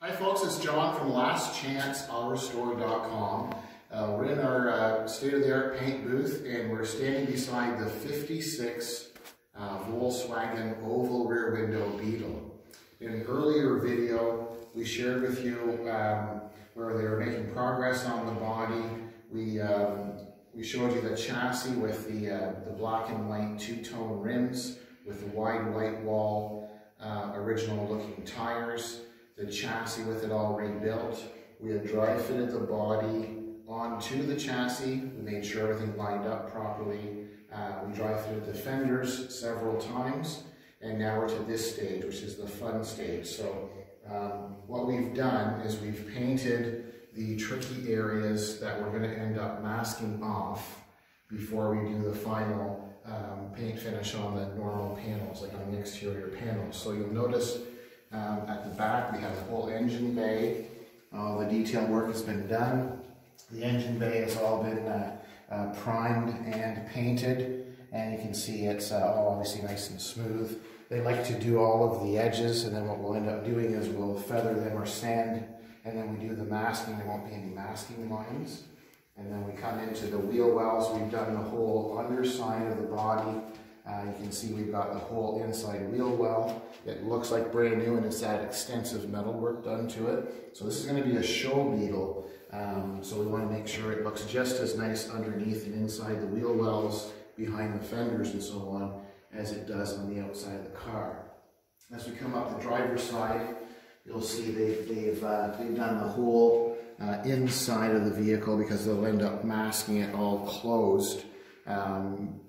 Hi folks, it's John from LastChanceAutoRestore.com. Uh, we're in our uh, state-of-the-art paint booth and we're standing beside the 56 uh, Volkswagen oval rear window Beetle. In an earlier video, we shared with you um, where they were making progress on the body. We, um, we showed you the chassis with the, uh, the black and white two-tone rims with the wide white wall, uh, original looking tires the chassis with it all rebuilt. We had dry fitted the body onto the chassis. We made sure everything lined up properly. Uh, we dry fitted the fenders several times. And now we're to this stage, which is the fun stage. So um, what we've done is we've painted the tricky areas that we're going to end up masking off before we do the final um, paint finish on the normal panels, like on the exterior panels. So you'll notice um, at the back, we have the whole engine bay. All the detail work has been done. The engine bay has all been uh, uh, primed and painted, and you can see it's uh, all obviously nice and smooth. They like to do all of the edges, and then what we'll end up doing is we'll feather them or sand, and then we do the masking. There won't be any masking lines. And then we come into the wheel wells. We've done the whole underside of the body uh, you can see we've got the whole inside wheel well. It looks like brand new and it's had extensive metal work done to it. So this is going to be a show beetle. Um, so we want to make sure it looks just as nice underneath and inside the wheel wells, behind the fenders and so on, as it does on the outside of the car. As we come up the driver's side, you'll see they've, they've, uh, they've done the whole uh, inside of the vehicle because they'll end up masking it all closed. Um,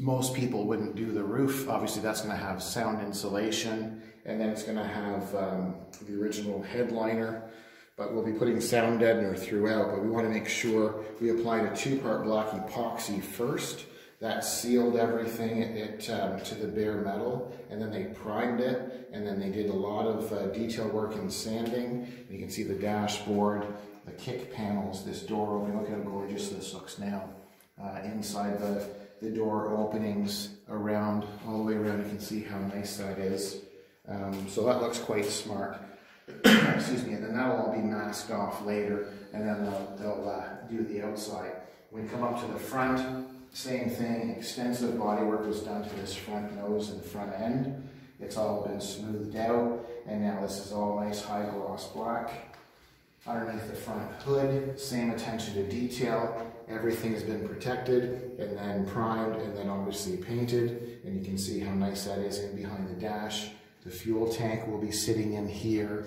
most people wouldn't do the roof. Obviously, that's going to have sound insulation, and then it's going to have um, the original headliner. But we'll be putting sound deadener throughout. But we want to make sure we applied a two-part black epoxy first. That sealed everything it, um, to the bare metal, and then they primed it, and then they did a lot of uh, detail work in sanding. And you can see the dashboard, the kick panels, this door opening. Look how gorgeous this looks now. Uh, inside the the door openings around, all the way around. You can see how nice that is. Um, so that looks quite smart. Excuse me, and then that'll all be masked off later, and then they'll, they'll uh, do the outside. When we come up to the front, same thing, extensive body work was done to this front nose and front end. It's all been smoothed out, and now this is all nice high gloss black. Underneath the front hood, same attention to detail. Everything has been protected and then primed and then obviously painted. And you can see how nice that is in behind the dash. The fuel tank will be sitting in here.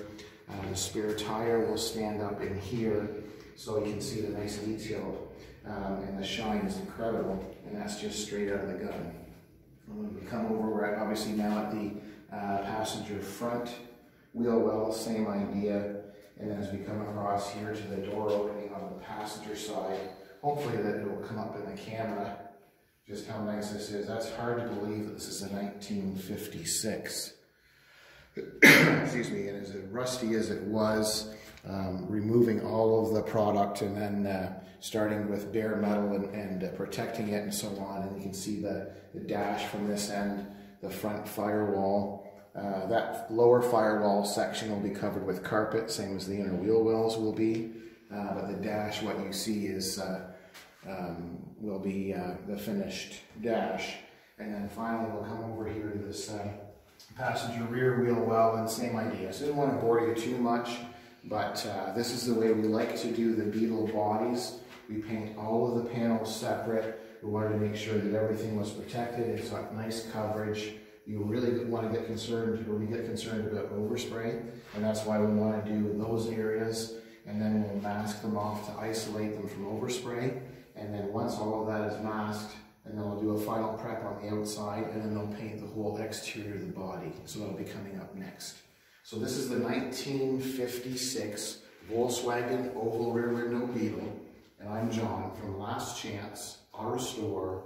Uh, the spare tire will stand up in here. So you can see the nice detail um, and the shine is incredible. And that's just straight out of the gun. When we come over, we're obviously now at the uh, passenger front wheel well, same idea. And as we come across here to the door opening on the passenger side, hopefully that it will come up in the camera just how nice this is. That's hard to believe that this is a 1956. Excuse me, and as rusty as it was, um, removing all of the product and then uh, starting with bare metal and, and uh, protecting it and so on. And you can see the, the dash from this end, the front firewall, uh, that lower firewall section will be covered with carpet, same as the inner wheel wells will be. Uh, but the dash, what you see is, uh, um, will be uh, the finished dash. And then finally we'll come over here to this uh, passenger rear wheel well and same idea. So I didn't want to bore you too much, but this is the way we like to do the Beetle bodies. We paint all of the panels separate. We wanted to make sure that everything was protected. It's got nice coverage you really want to get concerned, or we get concerned about overspray, and that's why we want to do those areas, and then we'll mask them off to isolate them from overspray, and then once all of that is masked, and then we'll do a final prep on the outside, and then they'll paint the whole exterior of the body, so that'll be coming up next. So this is the 1956 Volkswagen Oval Rear Window Beetle, and I'm John from Last Chance Auto Restore